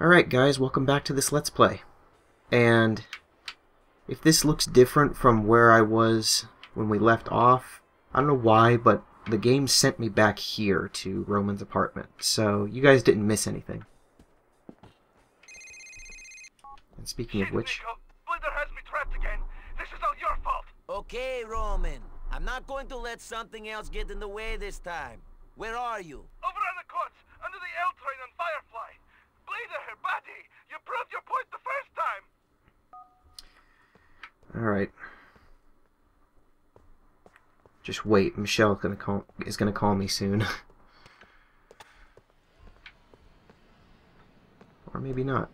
Alright guys, welcome back to this Let's Play. And if this looks different from where I was when we left off, I don't know why, but the game sent me back here to Roman's apartment. So you guys didn't miss anything. And speaking of which... Nico, Splinter has me trapped again. This is all your fault. Okay, Roman. I'm not going to let something else get in the way this time. Where are you? Over on the courts, under the L train on Firefly. Bledar, buddy, you proved your point the first time. Alright. Just wait, Michelle gonna call is gonna call me soon. or maybe not.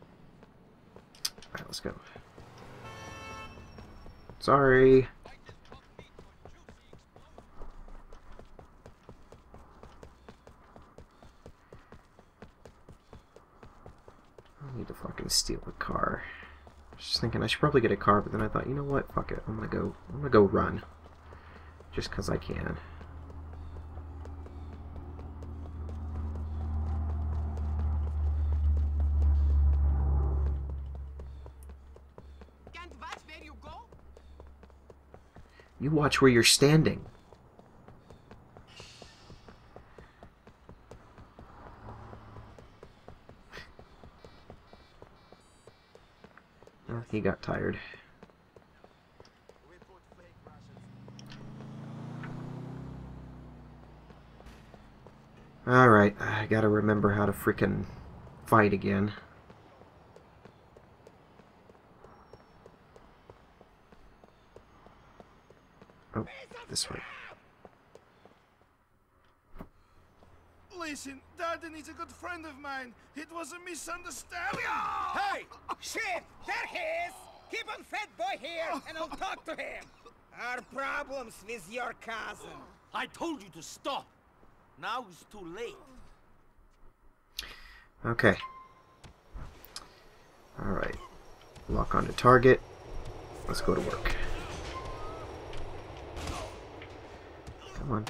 Alright, let's go. Sorry. I need to fucking steal a car. Just thinking I should probably get a car, but then I thought, you know what? Fuck it. I'm gonna go. I'm gonna go run. Just cause I can. Can't watch where you go? You watch where you're standing. Oh, he got tired. Alright, I gotta remember how to freaking fight again. Oh, this way. Listen, Dardan is a good friend of mine. It was a misunderstanding. Ah! Hey! Shit! There he is! Keep on fat boy here, and I'll talk to him. Our problems with your cousin. I told you to stop. Now it's too late. Okay. Alright. Lock onto target. Let's go to work. Come on.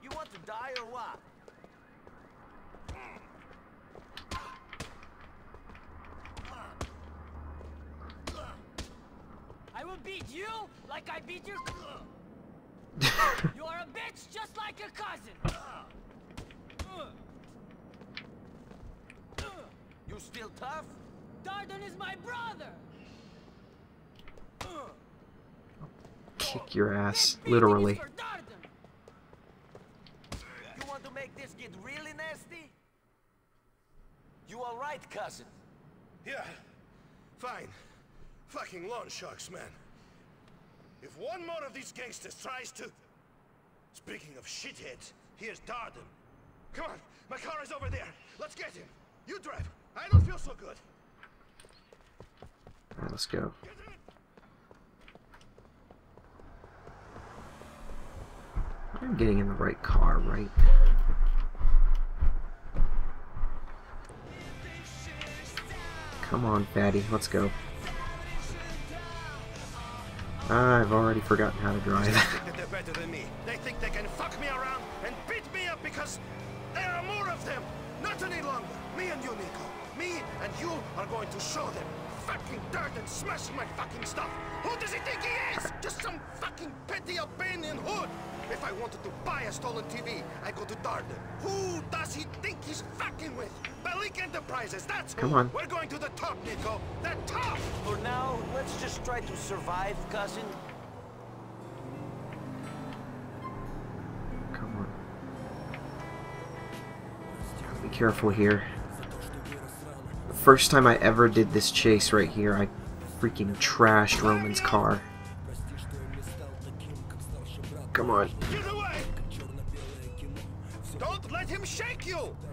You want to die or what? I will beat you like I beat your. you are a bitch just like your cousin. You still tough? Dardan is my brother. Kick your ass, This beating literally. For Dardan. You want to make this get really nasty? You alright, cousin? Yeah, fine. Fucking loan sharks, man. If one more of these gangsters tries to... Speaking of shitheads, here's Dardan. Come on, my car is over there. Let's get him. You drive. I don't feel so good. Alright, let's go. I'm getting in the right car, right? Come on, fatty, let's go. I've already forgotten how to drive. they're better than me. They think they can fuck me around and beat me up because there are more of them. Not any longer. Me and you, Nico. Me and you are going to show them. Fucking Dardan smashing my fucking stuff. Who does he think he is? Just some fucking petty Albanian hood. If I wanted to buy a stolen TV, I go to Dardan. Who does he think he's fucking with? Bellic Enterprises, that's who. Come on. We're going to the top, Nico. The top! For now, let's just try to survive, cousin. Come on. Be careful here. The first time I ever did this chase right here, I freaking trashed Roman's car.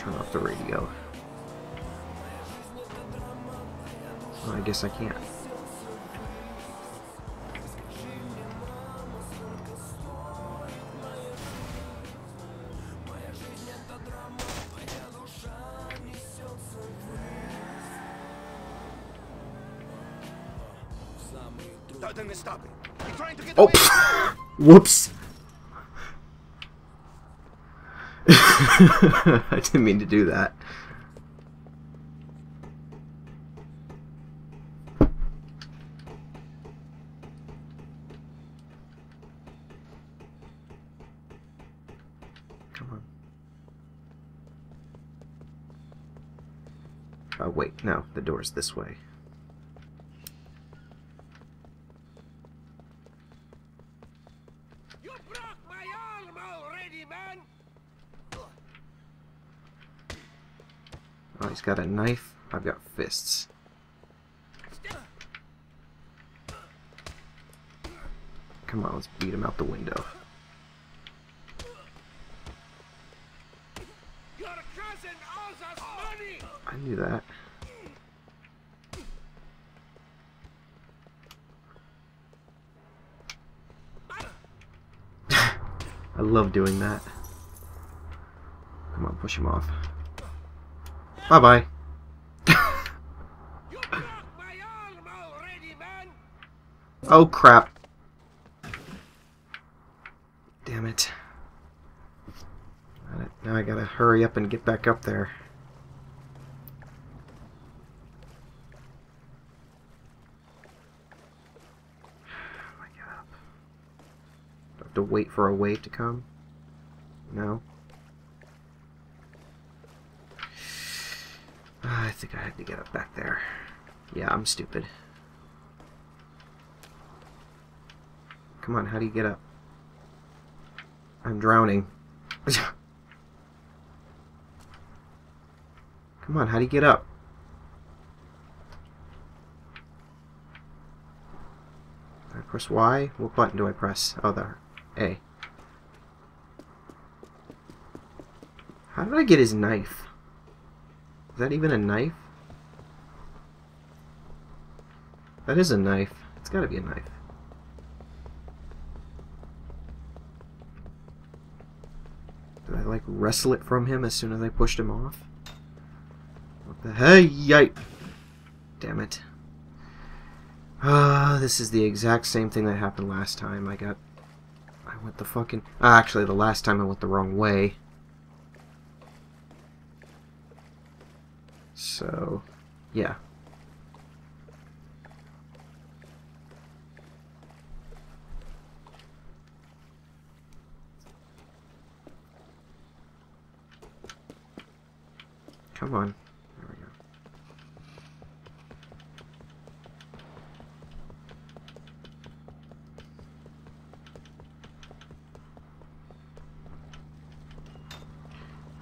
Turn off the radio. Well, I guess I can't. Dardan is stopping. He's trying to get Oh, whoops. I didn't mean to do that. Come on. Oh, wait, no, the door's this way. You broke my arm already, man. Oh, he's got a knife. I've got fists. Come on, let's beat him out the window. I knew that. I love doing that. Come on, push him off. Bye bye. You broke my arm already, man. Oh crap. Damn it. Now I gotta hurry up and get back up there. How do I get up? Do I have to wait for a wave to come? No. Ah, I think I had to get up back there. Yeah, I'm stupid. Come on, how do you get up? I'm drowning. Come on, how do you get up? I press Y? What button do I press? Oh, the A. How did I get his knife? That even a knife? That is a knife. It's gotta be a knife. Did I like wrestle it from him as soon as I pushed him off? What the hey yike! Damn it. Ah, this is the exact same thing that happened last time. I got I went the fucking ah, actually the last time I went the wrong way. So yeah. Come on. There we go.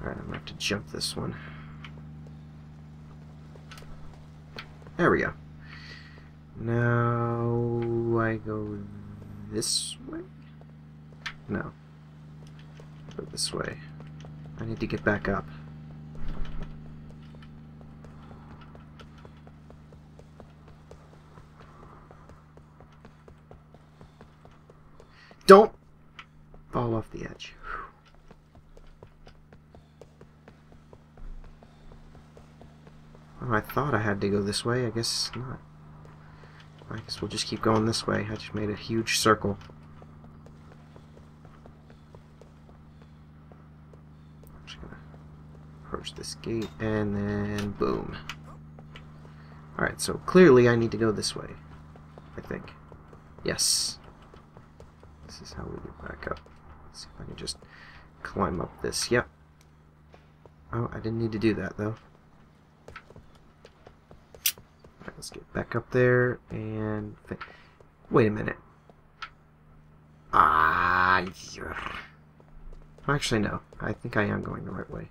Alright, I'm gonna have to jump this one. There we go. Now I go this way? No. Go this way. I need to get back up. Don't fall off the edge. Oh, I thought I had to go this way. I guess not. I guess we'll just keep going this way. I just made a huge circle. I'm just gonna approach this gate and then boom. Alright, so clearly I need to go this way. I think. Yes. This is how we get back up. Let's see if I can just climb up this. Yep. Oh, I didn't need to do that though. Let's get back up there and... Wait a minute. Ah. Actually, no. I think I am going the right way.